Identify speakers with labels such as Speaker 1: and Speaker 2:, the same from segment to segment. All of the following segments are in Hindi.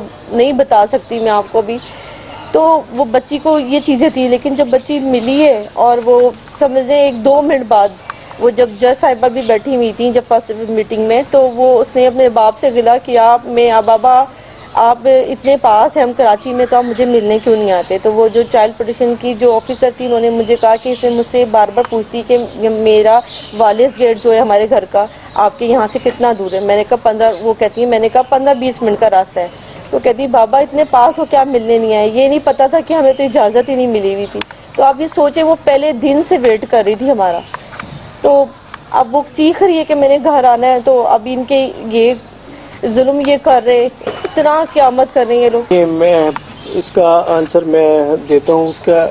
Speaker 1: नहीं बता सकती मैं आपको अभी। तो वो बच्ची को ये चीज़ें थी, लेकिन जब बच्ची मिली है और वो समझे एक दो मिनट बाद वो जब जज साहिबा भी बैठी हुई थी, जब फ़र्स्ट मीटिंग में तो वो उसने अपने बाप से गिला कि आप, मैं बाबा, आप इतने पास हैं, हम कराची में तो आप मुझे मिलने क्यों नहीं आते? तो वो जो चाइल्ड प्रोटेक्शन की जो ऑफिसर थी, उन्होंने मुझे कहा कि इसे मुझसे बार बार पूछती कि मेरा वालिस गेट जो है हमारे घर का, आपके यहाँ से कितना दूर है? मैंने कहा, पंद्रह, वो कहती है, मैंने कहा पंद्रह बीस मिनट का रास्ता है। तो कहती, बाबा, इतने पास हो, क्या मिलने नहीं आए? ये नहीं पता था कि हमें तो इजाज़त ही नहीं मिली हुई थी। तो आप ये सोचे, वो पहले दिन से वेट कर रही थी हमारा। तो अब वो चीख रही है कि मैंने घर आना है तो अब इनके ये जुल्म ये कर रहे इतना क्यामत कर रहे हैं ये लोग।
Speaker 2: मैं, इसका आंसर मैं देता हूँ, उसका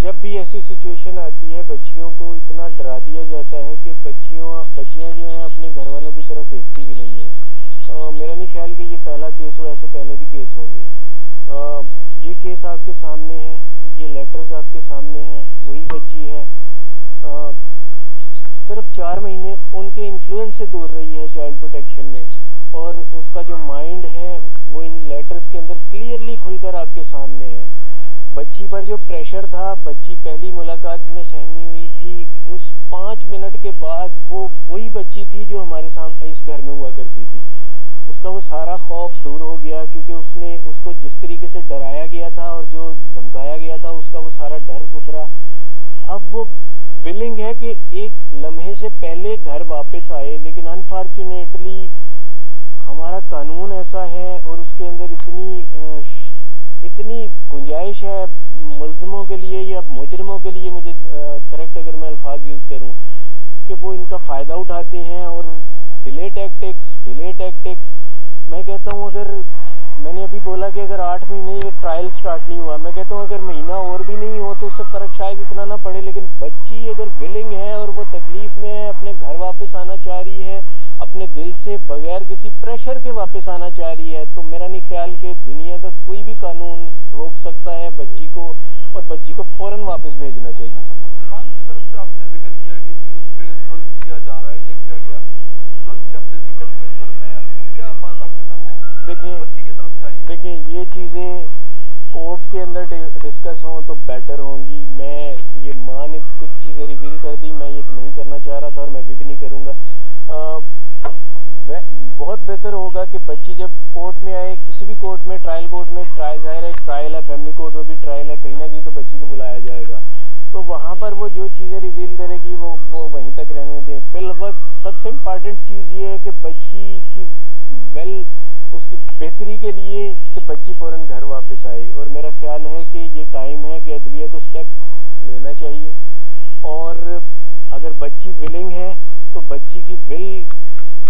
Speaker 2: जब भी ऐसी सिचुएशन आती है बच्चियों को इतना डरा दिया जाता है कि बच्चियों बच्चियाँ जो हैं अपने घर वालों की तरफ़ देखती भी नहीं है आ, मेरा नहीं ख्याल कि ये पहला केस हो ऐसे पहले भी केस होंगे। ये केस आपके सामने है ये लेटर्स आपके सामने हैं वही बच्ची है। आ, सिर्फ़ चार महीने उनके इन्फ्लुएंस से दूर रही है चाइल्ड प्रोटेक्शन में। और उसका जो माइंड है वो इन लेटर्स के अंदर क्लियरली खुलकर आपके सामने है। बच्ची पर जो प्रेशर था बच्ची पहली मुलाकात में सहमी हुई थी उस पाँच मिनट के बाद वो वही बच्ची थी जो हमारे सामने इस घर में हुआ करती थी। उसका वो सारा खौफ दूर हो गया क्योंकि उसने उसको जिस तरीके से डराया गया था और जो धमकाया गया था, उसका वो सारा डर उतरा। अब वो विलिंग है कि एक लम्हे से पहले घर वापस आए, लेकिन अनफॉर्चुनेटली हमारा कानून ऐसा है और उसके अंदर इतनी इतनी गुंजाइश है मुलजमों के लिए या मुजरमों के लिए, मुझे करेक्ट अगर मैं अल्फाज यूज़ करूँ, कि वो इनका फ़ायदा उठाते हैं और डिले टैक्टिक्स डिले टैक्टिक्स मैं कहता हूँ, अगर मैंने अभी बोला कि अगर आठ महीने ये ट्रायल स्टार्ट नहीं हुआ, मैं कहता हूँ, अगर महीना और भी नहीं हो तो उससे फ़र्क शायद इतना ना पड़े, लेकिन बच्ची अगर विलिंग है और वो तकलीफ़ में है, अपने घर वापस आना चाह रही है, अपने दिल से बगैर किसी प्रेशर के वापस आना चाह रही है तो मेरा नहीं ख्याल कि दुनिया का कोई भी कानून रोक सकता है बच्ची को और बच्ची को फ़ौर वापस भेजना चाहिए
Speaker 3: अच्छा, की तरफ़ से आपने ज़िक्र किया कि जी उस पर जुल्म किया जा रहा है या किया गया जुल्म क्या फ़िज़िकल कोई जुल्म है क्या बात आपके सामने
Speaker 2: देखें
Speaker 3: बच्ची की तरफ़ से आई
Speaker 2: देखें ये चीज़ें कोर्ट के अंदर डिस्कस हों तो बेटर होंगी। मैं ये माँ ने कुछ चीज़ें रिवील कर दी मैं ये नहीं करना चाह रहा था और मैं भी, भी नहीं करूँगा। बहुत बेहतर होगा कि बच्ची जब कोर्ट में आए किसी भी कोर्ट में ट्रायल कोर्ट में ट्रायल ज़ाहिर है ट्रायल है फैमिली कोर्ट में भी ट्रायल है कहीं ना कहीं तो बच्ची को बुलाया जाएगा। तो वहाँ पर वो जो चीज़ें रिवील करेगी वो वो वहीं तक रहने दें। फिल वक्त सबसे इंपॉर्टेंट चीज़ ये है कि बच्ची की वेल उसकी बेहतरी के लिए कि बच्ची फ़ौरन घर वापस आए और मेरा ख्याल है कि ये टाइम है कि अदलिया को स्टेप लेना चाहिए। और अगर बच्ची विलिंग है तो बच्ची की विल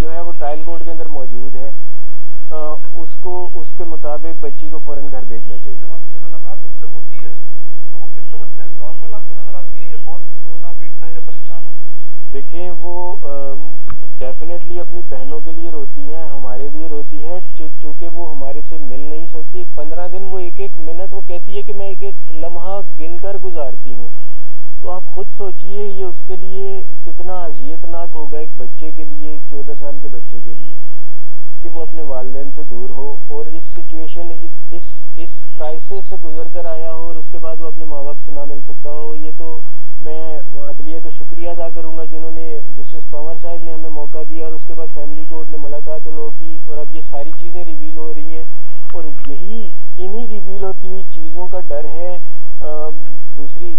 Speaker 2: जो है वो ट्रायल कोर्ट के अंदर मौजूद है। आ, उसको उसके मुताबिक बच्ची को फ़ौरन घर भेजना चाहिए।
Speaker 3: है तो वो किस
Speaker 2: डेफिनेटली अपनी बहनों के लिए रोती है, हमारे लिए रोती है चूँकि वो हमारे से मिल नहीं सकती। पंद्रह दिन वो एक एक मिनट, वो कहती है कि मैं एक एक लम्हा गिन कर गुजारती हूँ। तो आप खुद सोचिए, ये उसके लिए कितना अजियतनाक होगा एक बच्चे के लिए, एक चौदह साल के बच्चे के लिए, कि वो अपने वालदेन से दूर हो और इस सिचुएशन इस इस क्राइसिस से गुजर कर आया हो और उसके बाद वो अपने माँ बाप से ना मिल सकता हो। ये तो मैं अदलिया का शुक्रिया अदा करूँगा जिन्होंने जस्टिस पंवर साहब ने हमें मौका दिया और उसके बाद फैमिली कोर्ट ने मुलाकात लो की और अब ये सारी चीज़ें रिवील हो रही हैं और यही इन्हीं रिवील होती हुई चीज़ों का डर है दूसरी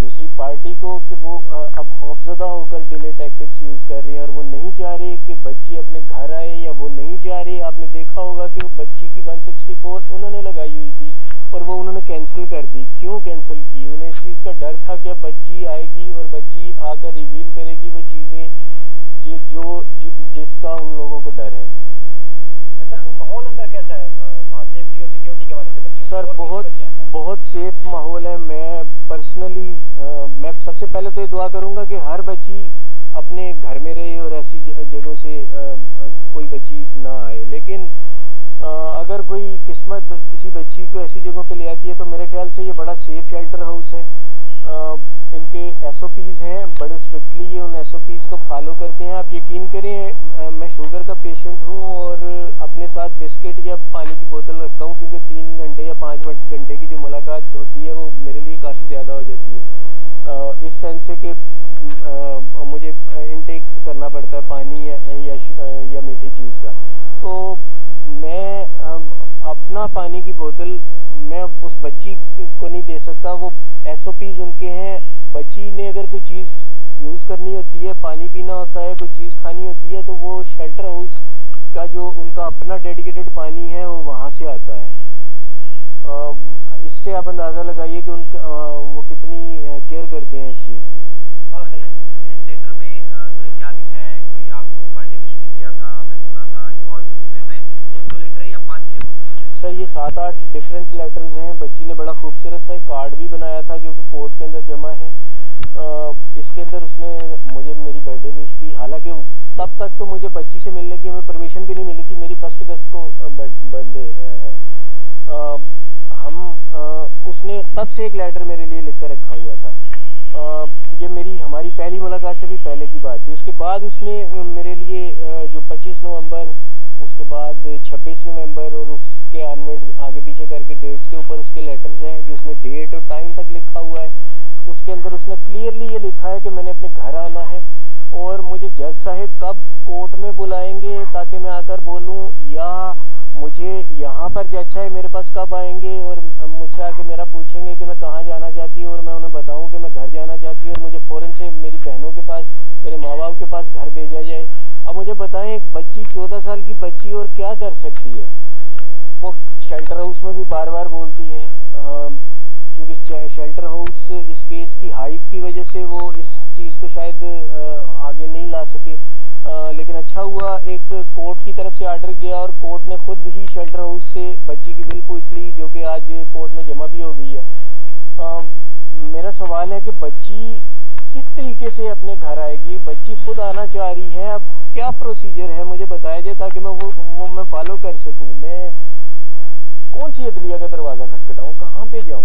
Speaker 2: दूसरी पार्टी को कि वो अब खौफजदा होकर डिले टैक्टिक्स यूज़ कर रही हैं और वो नहीं चाह रहे कि बच्ची अपने घर आए या वो नहीं चाह रही। आपने देखा होगा कि वो बच्ची की 164 उन्होंने लगाई हुई थी और वो उन्होंने कैंसिल कर दी। क्यों कैंसिल की? उन्हें इस चीज़ का डर था कि अब बच्ची आएगी और बच्ची आकर रिवील करेगी, वो जो, जो, जिसका उन लोगों को डर है।
Speaker 4: अच्छा तो माहौल अंदर कैसा है? वहाँ सेफ्टी और सिक्योरिटी के वाले से बच्चे
Speaker 2: सर बहुत बहुत सेफ़ माहौल है। मैं पर्सनली मैं सबसे पहले तो ये दुआ करूँगा कि हर बच्ची अपने घर में रहे और ऐसी जगहों से आ, कोई बच्ची ना आए। लेकिन आ, अगर कोई किस्मत किसी बच्ची को ऐसी जगहों पे ले आती है तो मेरे ख्याल से ये बड़ा सेफ़ शेल्टर हाउस है। अ, इनके एस हैं बड़े स्ट्रिक्टली ये उन एस को फॉलो करते हैं। आप यकीन करें मैं शुगर का पेशेंट हूँ और अपने साथ बिस्किट या पानी की बोतल रखता हूँ क्योंकि तीन घंटे या पाँच घंटे की जो मुलाकात होती है वो मेरे लिए काफ़ी ज़्यादा हो जाती है। इस सेंस से कि मुझे इनटेक करना पड़ता है पानी या या, या मीठी चीज़ का। तो मैं अपना पानी की बोतल मैं उस बच्ची को नहीं दे सकता वो एस उनके हैं बच्ची ने अगर कोई चीज़ यूज़ करनी होती है पानी पीना होता है कोई चीज़ खानी होती है तो वो शेल्टर हाउस का जो उनका अपना डेडिकेटेड पानी है वो वहाँ से आता है। इससे आप अंदाज़ा लगाइए कि उनका वो कितनी केयर करते हैं इस चीज़ की। सर ये सात आठ डिफरेंट लेटर्स हैं। बच्ची ने बड़ा खूबसूरत सा एक कार्ड भी बनाया था जो कि कोर्ट के अंदर जमा है। इसके अंदर उसने मुझे मेरी बर्थडे विश की। हालाँकि तब तक तो मुझे बच्ची से मिलने की हमें परमिशन भी नहीं मिली थी। मेरी फ़र्स्ट अगस्त को बर्थडे है। हम उसने तब से एक लेटर मेरे लिए लिख कर रखा हुआ था। ये मेरी, हमारी पहली मुलाकात से भी पहले की बात थी। उसके बाद उसने मेरे लिए जो 25 नवंबर, उसके बाद 26 नवंबर और उसके ऑनवर्ड्स आगे पीछे करके डेट्स के ऊपर उसके लेटर्स हैं जो उसने डेट और टाइम तक लिखा हुआ है। उसके अंदर उसने क्लियरली ये लिखा है कि मैंने अपने घर आना है और मुझे जज साहब कब कोर्ट में बुलाएँगे ताकि मैं आकर बोलूँ, या मुझे यहाँ पर जज साहब मेरे पास कब आएँगे और मुझसे आके मेरा पूछेंगे कि मैं कहाँ जाना चाहती हूँ और मैं उन्हें बताऊँ कि मैं घर जाना चाहती हूँ और मुझे फ़ौरन से मेरी बहनों के पास, मेरे माँ बाप के पास घर भेजा जाए। अब मुझे बताएँ, एक बच्ची, चौदह साल की बच्ची और क्या कर सकती है? वो शेल्टर हाउस में भी बार बार बोलती है शेल्टर हाउस इस केस की हाइप की वजह से वो इस चीज़ को शायद आगे नहीं ला सके। लेकिन अच्छा हुआ एक कोर्ट की तरफ़ से आर्डर गया और कोर्ट ने खुद ही शेल्टर हाउस से बच्ची की बिल पूछ ली जो कि आज कोर्ट में जमा भी हो गई है। मेरा सवाल है कि बच्ची किस तरीके से अपने घर आएगी? बच्ची खुद आना चाह रही है? अब क्या प्रोसीजर है? मुझे बताया जाए ताकि मैं वो, वो मैं फॉलो कर सकूँ। मैं कौन सी अदलिया का दरवाज़ा खटखटाऊं कहाँ पे जाऊँ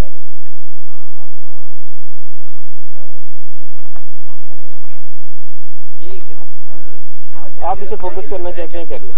Speaker 4: थैंक यू
Speaker 5: ये
Speaker 2: आप इसे फोकस करना चाहते हैं कर लो।